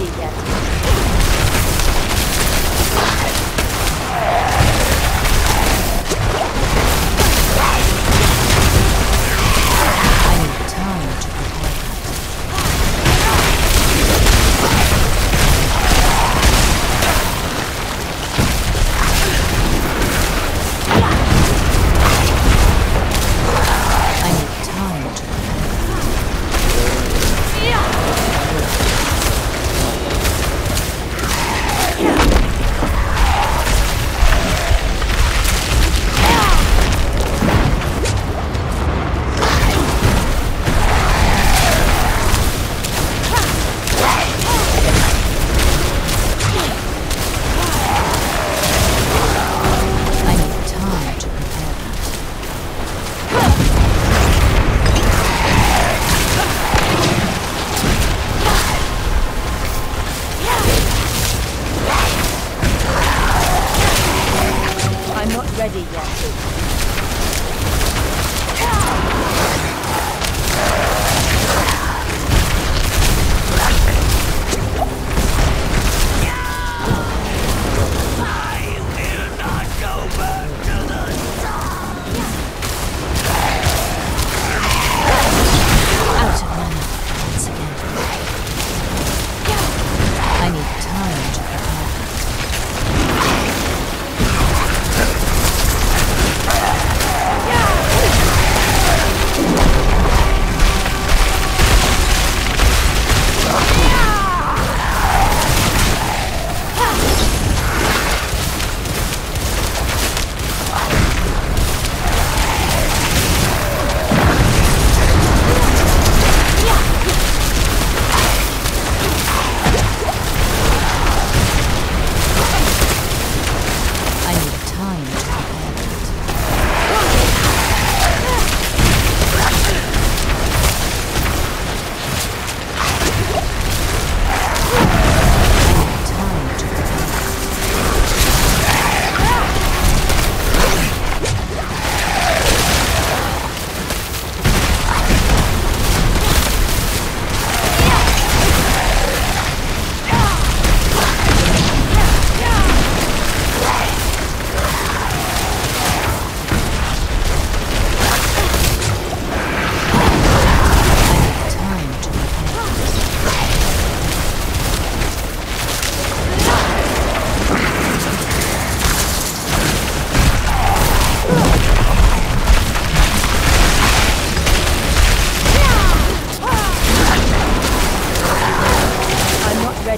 दी जाती है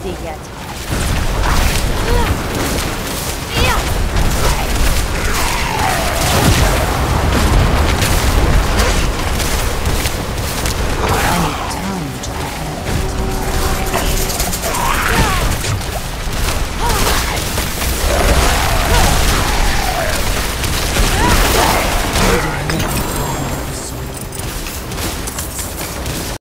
ready yet.